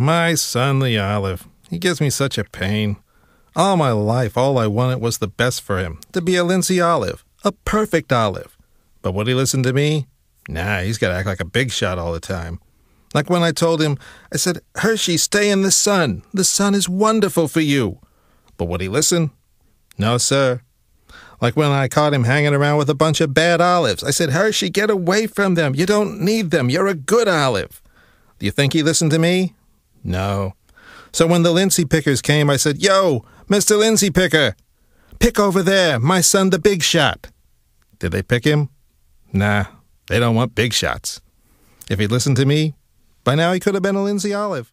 My son, the olive. He gives me such a pain. All my life, all I wanted was the best for him to be a Lindsay olive, a perfect olive. But would he listen to me? Nah, he's got to act like a big shot all the time. Like when I told him, I said, Hershey, stay in the sun. The sun is wonderful for you. But would he listen? No, sir. Like when I caught him hanging around with a bunch of bad olives. I said, Hershey, get away from them. You don't need them. You're a good olive. Do you think he listened to me? No. So when the Lindsay pickers came, I said, Yo, Mr. Lindsay Picker, pick over there, my son, the big shot. Did they pick him? Nah, they don't want big shots. If he'd listened to me, by now he could have been a Lindsay Olive.